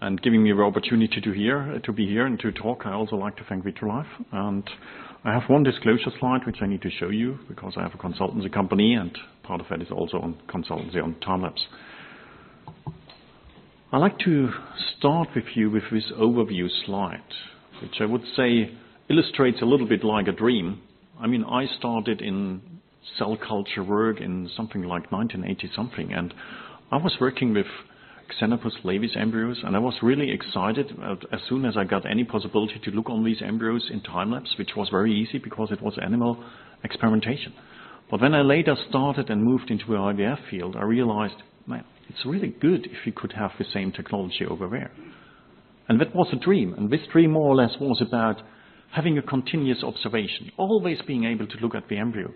and giving me the opportunity to to be here and to talk. I also like to thank Vitrolife. And I have one disclosure slide which I need to show you because I have a consultancy company and part of that is also on consultancy on time-lapse. I'd like to start with you with this overview slide, which I would say illustrates a little bit like a dream. I mean, I started in cell culture work in something like 1980 something, and I was working with Xenopus laevis embryos, and I was really excited as soon as I got any possibility to look on these embryos in time lapse, which was very easy because it was animal experimentation. But when I later started and moved into the IVF field, I realized, man, it's really good if we could have the same technology over there. And that was a dream. And this dream more or less was about having a continuous observation, always being able to look at the embryo,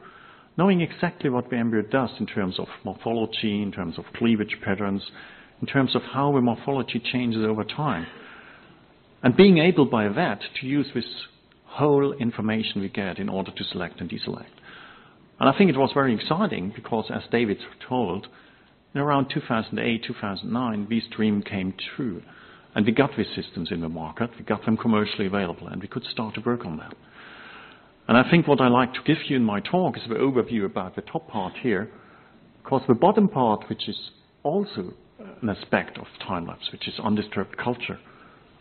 knowing exactly what the embryo does in terms of morphology, in terms of cleavage patterns, in terms of how the morphology changes over time. And being able by that to use this whole information we get in order to select and deselect. And I think it was very exciting because as David told, in around 2008, 2009, this dream came true. And we got these systems in the market, we got them commercially available, and we could start to work on them. And I think what I like to give you in my talk is the overview about the top part here, because the bottom part, which is also an aspect of time-lapse, which is undisturbed culture,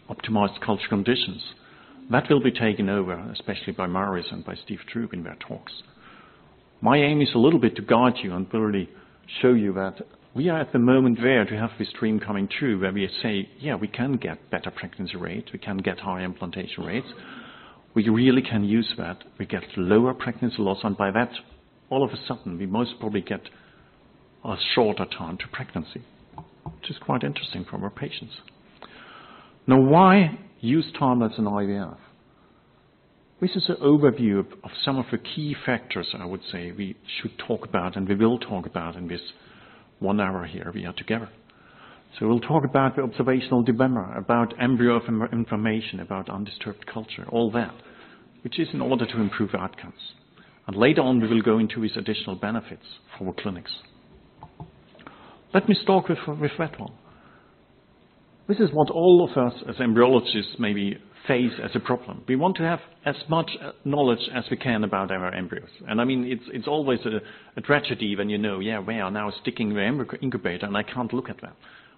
optimized culture conditions, that will be taken over, especially by Marius and by Steve Troop in their talks. My aim is a little bit to guide you and really show you that we are at the moment there to have this dream coming true, where we say, yeah, we can get better pregnancy rates, we can get higher implantation rates, we really can use that. We get lower pregnancy loss, and by that, all of a sudden, we most probably get a shorter time to pregnancy, which is quite interesting for our patients. Now, why use time-lapse in IVF? This is an overview of, of some of the key factors I would say we should talk about and we will talk about in this one hour here we are together. So we'll talk about the observational dilemma, about embryo information, about undisturbed culture, all that, which is in order to improve outcomes. And later on we will go into these additional benefits for clinics. Let me start with, with that one. This is what all of us as embryologists maybe face as a problem. We want to have as much uh, knowledge as we can about our embryos. And I mean, it's, it's always a, a tragedy when you know, yeah, we are now sticking the embryo incubator and I can't look at them.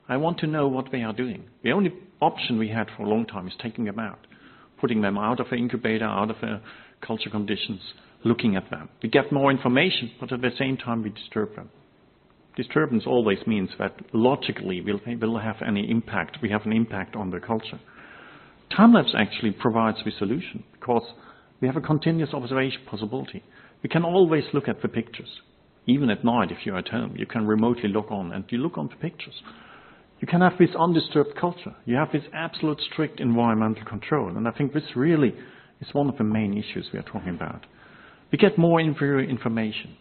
I want to know what they are doing. The only option we had for a long time is taking them out, putting them out of the incubator, out of the culture conditions, looking at them. We get more information, but at the same time we disturb them. Disturbance always means that logically we'll, we'll have any impact, we have an impact on the culture. Time-lapse actually provides the solution because we have a continuous observation possibility. We can always look at the pictures. Even at night, if you're at home, you can remotely log on and you look on the pictures. You can have this undisturbed culture. You have this absolute strict environmental control. And I think this really is one of the main issues we are talking about. We get more inferior information.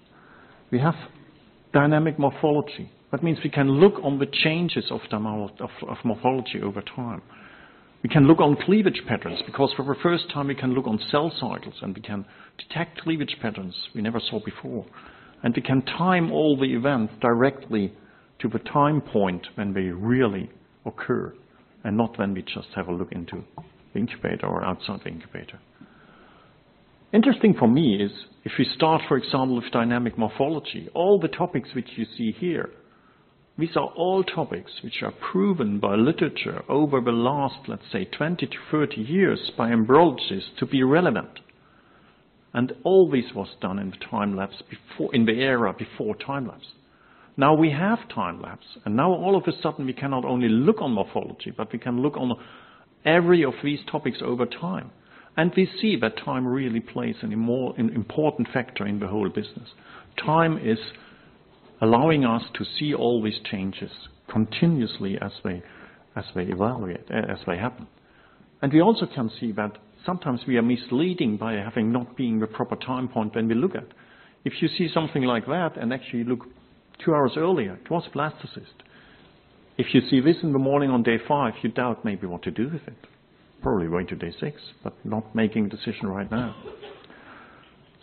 We have dynamic morphology. That means we can look on the changes of, of, of morphology over time. We can look on cleavage patterns because for the first time we can look on cell cycles and we can detect cleavage patterns we never saw before. And we can time all the events directly to the time point when they really occur and not when we just have a look into the incubator or outside the incubator. Interesting for me is if we start, for example, with dynamic morphology, all the topics which you see here these are all topics which are proven by literature over the last, let's say, 20 to 30 years by embryologists to be relevant. And all this was done in the time lapse before, in the era before time lapse. Now we have time lapse, and now all of a sudden we cannot only look on morphology, but we can look on every of these topics over time. And we see that time really plays an, an important factor in the whole business. Time is allowing us to see all these changes continuously as they, as they evaluate, as they happen. And we also can see that sometimes we are misleading by having not being the proper time point when we look at. If you see something like that and actually look two hours earlier, it was blastocyst. If you see this in the morning on day five, you doubt maybe what to do with it. Probably wait to day six, but not making a decision right now.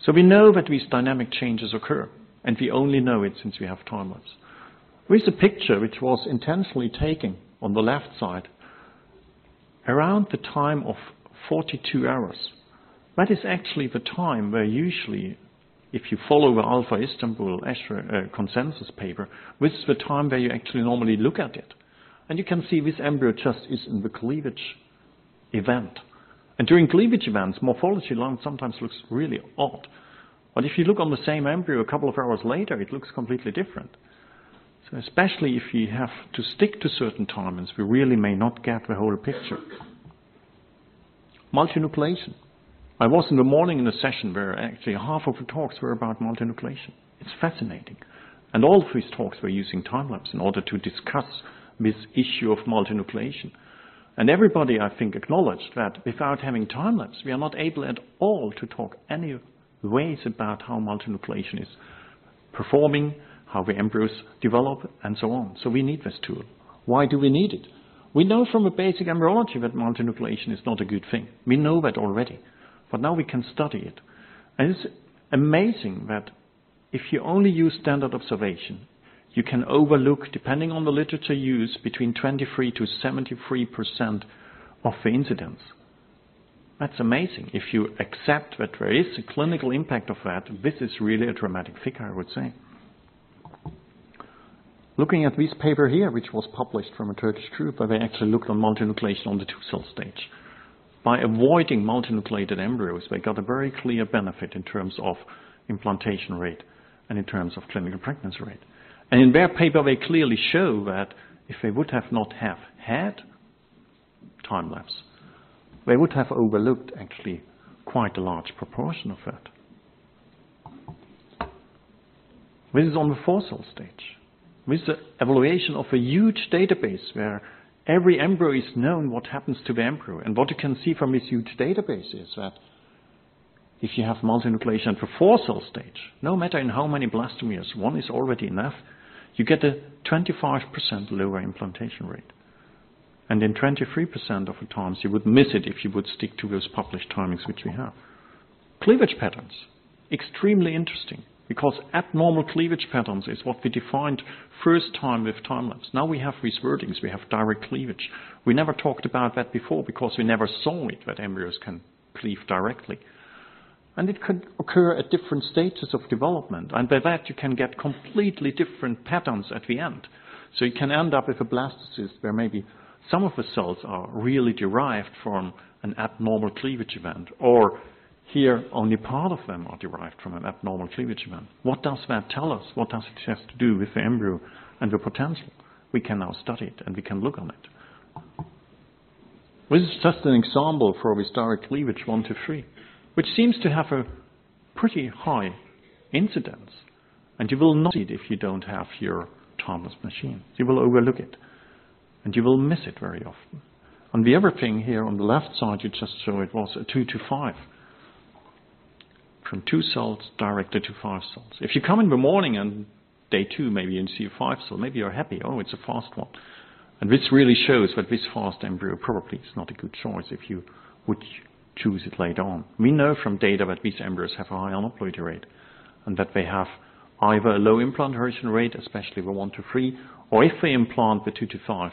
So we know that these dynamic changes occur and we only know it since we have time lapse. Here's a picture which was intentionally taken on the left side around the time of 42 hours. That is actually the time where usually, if you follow the Alpha Istanbul uh, consensus paper, this is the time where you actually normally look at it. And you can see this embryo just is in the cleavage event. And during cleavage events, morphology sometimes looks really odd. But if you look on the same embryo a couple of hours later, it looks completely different. So especially if you have to stick to certain timings, we really may not get the whole picture. Multinucleation. I was in the morning in a session where actually half of the talks were about multinucleation. It's fascinating. And all of these talks were using time-lapse in order to discuss this issue of multinucleation. And everybody, I think, acknowledged that without having time-lapse, we are not able at all to talk any ways about how multinucleation is performing, how the embryos develop, and so on. So we need this tool. Why do we need it? We know from a basic embryology that multinucleation is not a good thing. We know that already. But now we can study it. And it's amazing that if you only use standard observation, you can overlook, depending on the literature used, between 23 to 73% of the incidence. That's amazing. If you accept that there is a clinical impact of that, this is really a dramatic figure, I would say. Looking at this paper here, which was published from a Turkish group, where they actually looked on multinucleation on the two-cell stage. By avoiding multinucleated embryos, they got a very clear benefit in terms of implantation rate and in terms of clinical pregnancy rate. And in their paper, they clearly show that if they would have not have had time lapse, they would have overlooked actually quite a large proportion of that. This is on the four cell stage. This is the evaluation of a huge database where every embryo is known what happens to the embryo. And what you can see from this huge database is that if you have multinucleation at the four cell stage, no matter in how many blastomeres, one is already enough you get a 25% lower implantation rate. And in 23% of the times, you would miss it if you would stick to those published timings which we have. Cleavage patterns, extremely interesting, because abnormal cleavage patterns is what we defined first time with time-lapse. Now we have these wordings, we have direct cleavage. We never talked about that before because we never saw it, that embryos can cleave directly. And it could occur at different stages of development. And by that, you can get completely different patterns at the end. So you can end up with a blastocyst where maybe some of the cells are really derived from an abnormal cleavage event, or here only part of them are derived from an abnormal cleavage event. What does that tell us? What does it have to do with the embryo and the potential? We can now study it and we can look on it. This is just an example for this direct cleavage 1 to 3 which seems to have a pretty high incidence. And you will not see it if you don't have your time-lapse machine. You will overlook it. And you will miss it very often. And the other thing here on the left side you just saw it was a 2 to 5. From 2 cells directly to 5 cells. If you come in the morning and day 2 maybe you see a 5 cell, maybe you're happy. Oh, it's a fast one. And this really shows that this fast embryo probably is not a good choice if you would choose it later on. We know from data that these embryos have a high aneuploidy rate and that they have either a low implantation rate, especially the 1 to 3, or if they implant the 2 to 5,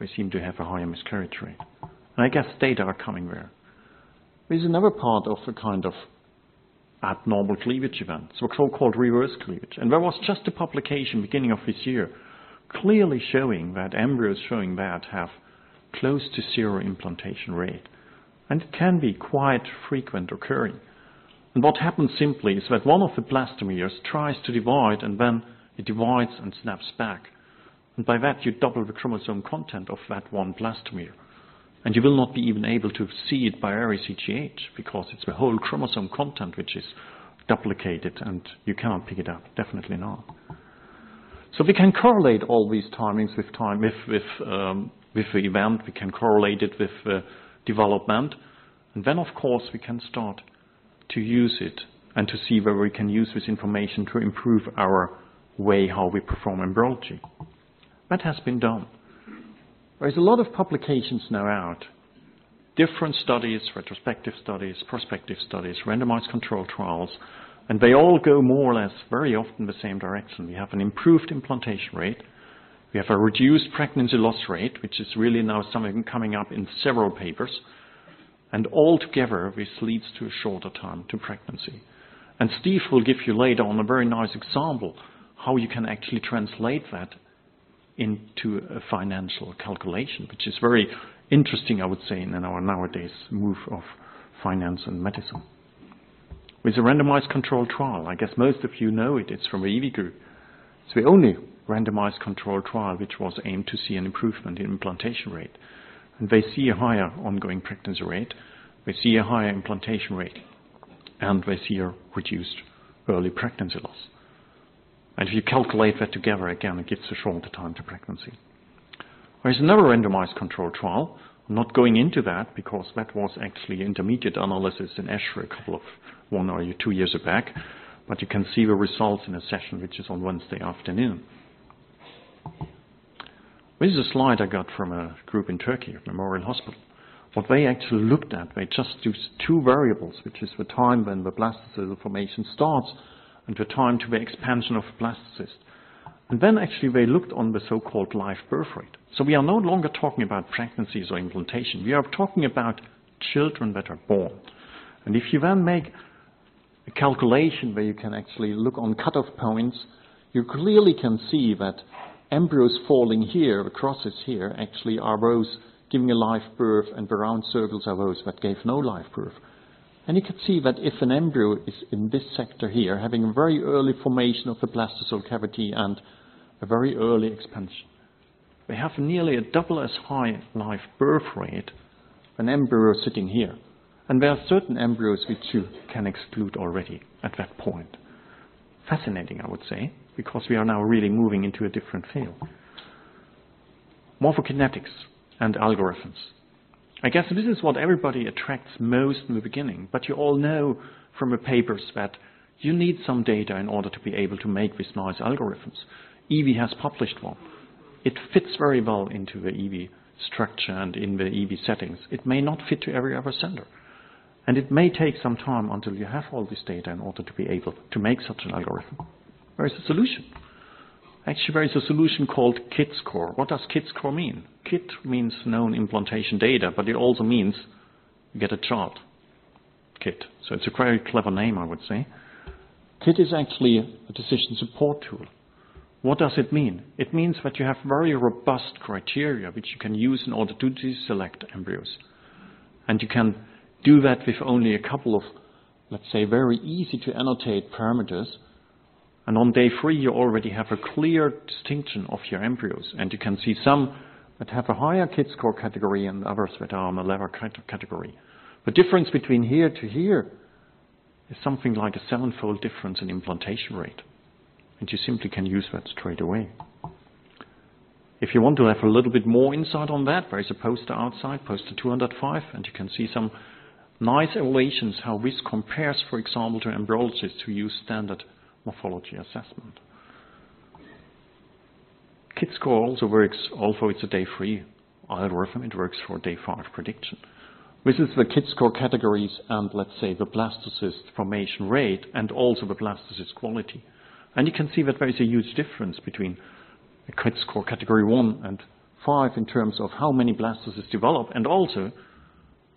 they seem to have a higher miscarriage rate. And I guess data are coming there. There's another part of the kind of abnormal cleavage event, so so-called reverse cleavage. And there was just a publication beginning of this year clearly showing that embryos showing that have close to zero implantation rate and it can be quite frequent occurring. And what happens simply is that one of the blastomeres tries to divide and then it divides and snaps back. And by that you double the chromosome content of that one blastomere. And you will not be even able to see it by array CGH because it's the whole chromosome content which is duplicated and you cannot pick it up. Definitely not. So we can correlate all these timings with time with with um, with the event. We can correlate it with uh, development. And then, of course, we can start to use it and to see where we can use this information to improve our way how we perform embryology. That has been done. There's a lot of publications now out. Different studies, retrospective studies, prospective studies, randomized control trials, and they all go more or less very often the same direction. We have an improved implantation rate, We have a reduced pregnancy loss rate, which is really now something coming up in several papers. And altogether, this leads to a shorter time to pregnancy. And Steve will give you later on a very nice example how you can actually translate that into a financial calculation, which is very interesting, I would say, in our nowadays move of finance and medicine. With a randomized controlled trial, I guess most of you know it, it's from the IVI group. It's the only randomized controlled trial which was aimed to see an improvement in implantation rate. And they see a higher ongoing pregnancy rate, they see a higher implantation rate, and they see a reduced early pregnancy loss. And if you calculate that together, again, it gives a shorter time to pregnancy. There's another randomized controlled trial. I'm not going into that because that was actually intermediate analysis in ESHRE a couple of one or two years back. But you can see the results in a session which is on Wednesday afternoon. This is a slide I got from a group in Turkey, Memorial Hospital. What they actually looked at, they just used two variables, which is the time when the blastocyst formation starts and the time to the expansion of the blastocyst. And then actually they looked on the so-called live birth rate. So we are no longer talking about pregnancies or implantation. We are talking about children that are born. And if you then make a calculation where you can actually look on cutoff points, you clearly can see that embryos falling here, the crosses here, actually are those giving a live birth, and the round circles are those that gave no live birth. And you can see that if an embryo is in this sector here, having a very early formation of the blastocyst cavity and a very early expansion, they have nearly a double as high live birth rate than embryos sitting here. And there are certain embryos which you can exclude already at that point. Fascinating, I would say, because we are now really moving into a different field. Morphokinetics and algorithms. I guess this is what everybody attracts most in the beginning, but you all know from the papers that you need some data in order to be able to make these nice algorithms. IVI has published one. It fits very well into the IVI structure and in the IVI settings. It may not fit to every other center. And it may take some time until you have all this data in order to be able to make such an algorithm. Where is the solution? Actually, there is a solution called KIDScore. What does KIDScore mean? KID means known implantation data, but it also means get a chart. KID. So it's a very clever name, I would say. KID is actually a decision support tool. What does it mean? It means that you have very robust criteria which you can use in order to deselect embryos. And you can do that with only a couple of, let's say, very easy to annotate parameters and on day three, you already have a clear distinction of your embryos. And you can see some that have a higher KIDScore category and others that are on a lower category. The difference between here to here is something like a sevenfold difference in implantation rate. And you simply can use that straight away. If you want to have a little bit more insight on that, there is a poster outside, poster 205, and you can see some nice evaluations how this compares, for example, to embryologists who use standard morphology assessment. KIDScore also works, although it's a day three algorithm, it works for day five prediction. This is the KIDScore categories and let's say the blastocyst formation rate and also the blastocyst quality. And you can see that there is a huge difference between the KIDScore category one and five in terms of how many blastocysts develop and also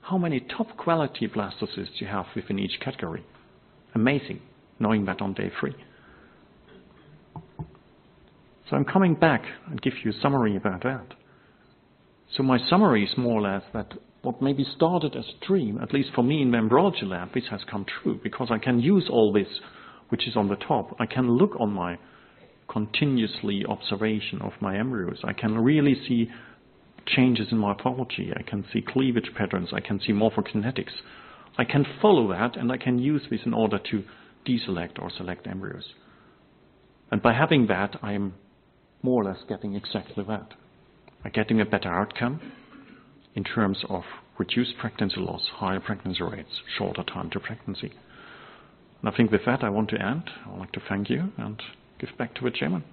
how many top quality blastocysts you have within each category. Amazing knowing that on day three. So I'm coming back and give you a summary about that. So my summary is more or less that what maybe started as a dream, at least for me in embryology lab, this has come true because I can use all this which is on the top. I can look on my continuously observation of my embryos. I can really see changes in morphology. I can see cleavage patterns. I can see morphokinetics. I can follow that and I can use this in order to deselect or select embryos. And by having that, I'm more or less getting exactly that. I'm getting a better outcome in terms of reduced pregnancy loss, higher pregnancy rates, shorter time to pregnancy. And I think with that, I want to end. I'd like to thank you and give back to the chairman.